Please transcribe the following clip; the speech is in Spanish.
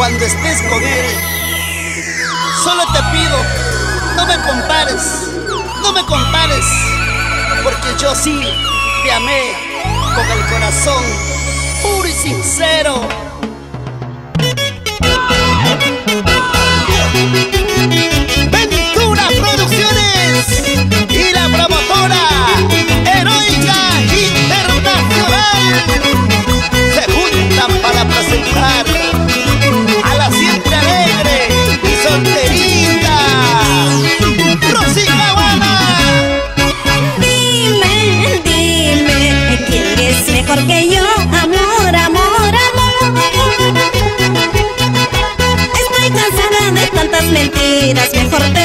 cuando estés con él. Solo te pido, no me compares, no me compares, porque yo sí te amé con el corazón puro y sincero. porque yo amor, amor, amor. Estoy cansada de tantas mentiras, mejor te